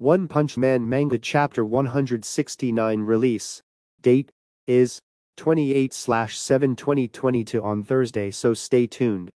One Punch Man Manga Chapter 169 release. Date is 28 7 2022 on Thursday, so stay tuned.